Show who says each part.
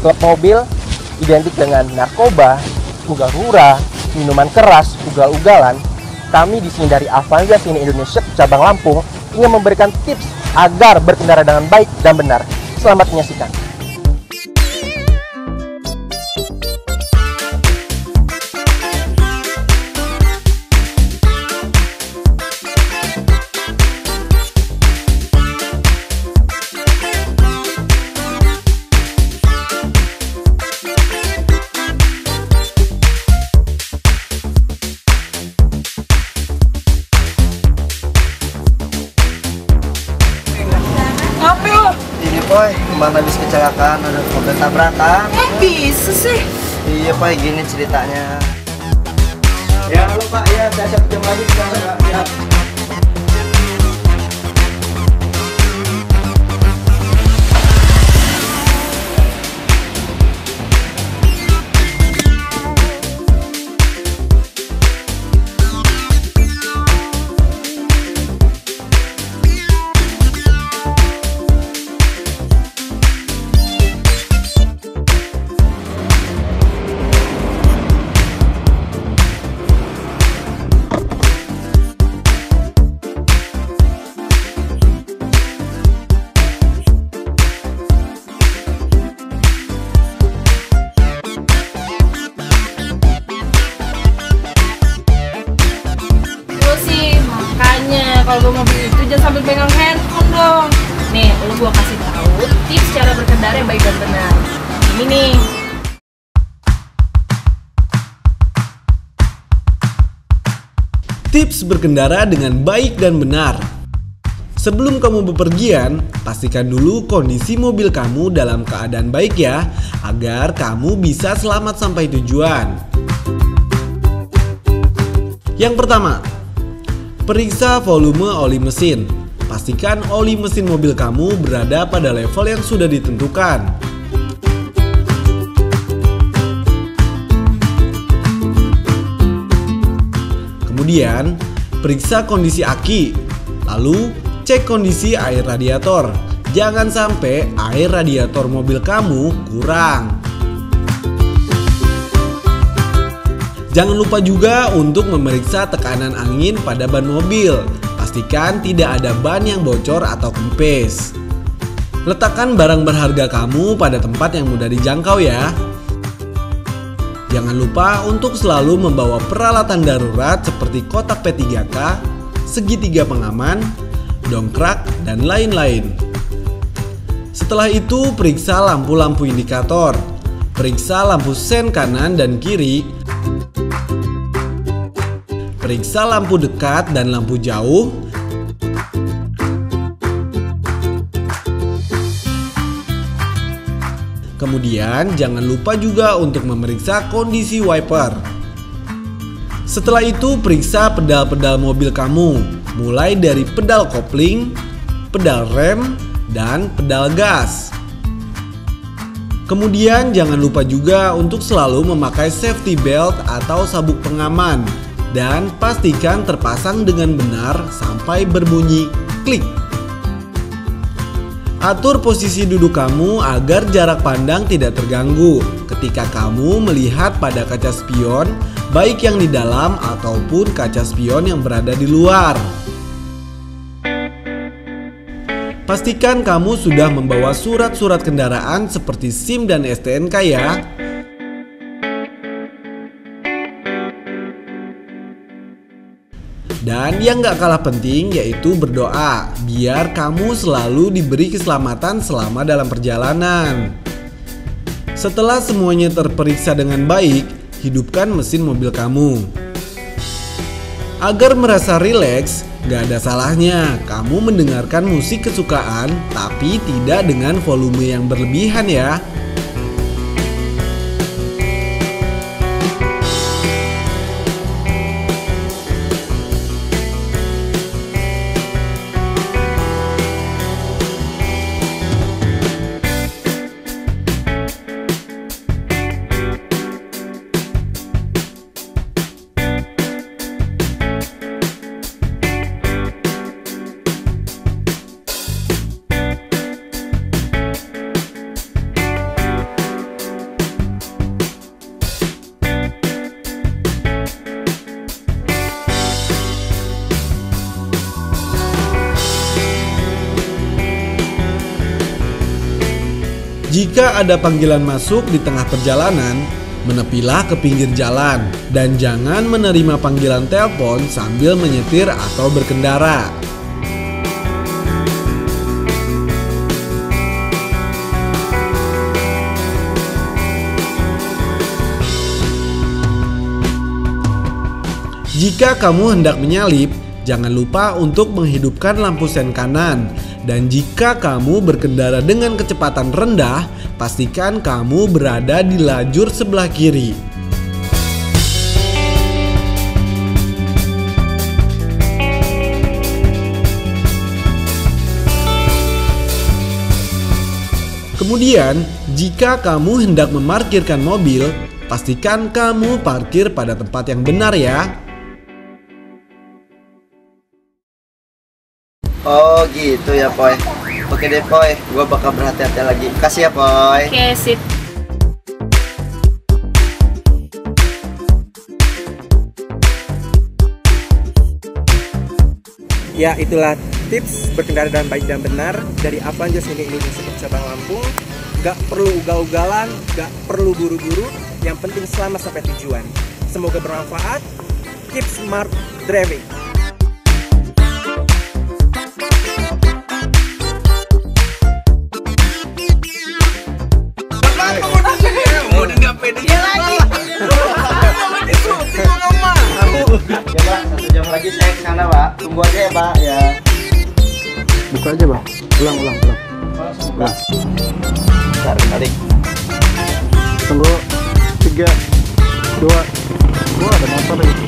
Speaker 1: klub mobil identik dengan narkoba, ugal-hura, minuman keras, ugal-ugalan, kami di sini dari Avanza Sini Indonesia cabang Lampung ingin memberikan tips agar berkendara dengan baik dan benar. Selamat menyaksikan.
Speaker 2: Ngapain lo?
Speaker 3: Ini boy, kemarin habis kecelakaan ada mobil tabrakan.
Speaker 2: Kok bisa sih?
Speaker 3: Iya boy, gini ceritanya. Ya halo pak, ya saya siap jam lagi sekarang pak. Ya.
Speaker 2: Kalau gue mobil itu jangan sambil pegang handphone dong. Nih, lo gua kasih tahu tips cara berkendara yang baik dan benar. Ini nih.
Speaker 4: Tips berkendara dengan baik dan benar. Sebelum kamu bepergian, pastikan dulu kondisi mobil kamu dalam keadaan baik ya, agar kamu bisa selamat sampai tujuan. Yang pertama, periksa volume oli mesin. Pastikan oli mesin mobil kamu berada pada level yang sudah ditentukan. Kemudian, periksa kondisi aki. Lalu, cek kondisi air radiator. Jangan sampai air radiator mobil kamu kurang. Jangan lupa juga untuk memeriksa tekanan angin pada ban mobil. Pastikan tidak ada ban yang bocor atau kempes. Letakkan barang berharga kamu pada tempat yang mudah dijangkau ya. Jangan lupa untuk selalu membawa peralatan darurat seperti kotak P3K, segitiga pengaman, dongkrak, dan lain-lain. Setelah itu, periksa lampu-lampu indikator. Periksa lampu sen kanan dan kiri. Periksa lampu dekat dan lampu jauh. Kemudian jangan lupa juga untuk memeriksa kondisi wiper. Setelah itu periksa pedal-pedal mobil kamu, mulai dari pedal kopling, pedal rem, dan pedal gas. Kemudian jangan lupa juga untuk selalu memakai safety belt atau sabuk pengaman dan pastikan terpasang dengan benar sampai berbunyi klik. Atur posisi duduk kamu agar jarak pandang tidak terganggu ketika kamu melihat pada kaca spion, baik yang di dalam ataupun kaca spion yang berada di luar. Pastikan kamu sudah membawa surat-surat kendaraan seperti SIM dan STNK ya. Dan yang gak kalah penting yaitu berdoa biar kamu selalu diberi keselamatan selama dalam perjalanan. Setelah semuanya terperiksa dengan baik, hidupkan mesin mobil kamu. Agar merasa rileks, gak ada salahnya kamu mendengarkan musik kesukaan tapi tidak dengan volume yang berlebihan ya. Jika ada panggilan masuk di tengah perjalanan, menepilah ke pinggir jalan dan jangan menerima panggilan telepon sambil menyetir atau berkendara. Jika kamu hendak menyalip, jangan lupa untuk menghidupkan lampu sen kanan. Dan jika kamu berkendara dengan kecepatan rendah, pastikan kamu berada di lajur sebelah kiri. Kemudian, jika kamu hendak memarkirkan mobil, pastikan kamu parkir pada tempat yang benar ya.
Speaker 3: Oh gitu ya Poy Oke deh Poy, gue bakal berhati-hati lagi Kasih ya Poy
Speaker 2: Oke, sip.
Speaker 5: Ya itulah tips berkendara dengan baik dan benar dari Avanza Sini Indonesia cabang Lampung. Gak perlu ugal-ugalan, gak perlu buru-buru, yang penting selamat sampai tujuan. Semoga bermanfaat. Keep smart driving.
Speaker 3: Tunggu aja ya Pak ya
Speaker 5: Buka aja bang. Ulang, ulang, ulang.
Speaker 3: Bentar, tarik
Speaker 5: Tunggu. Tiga, dua. Wah ada motor lagi.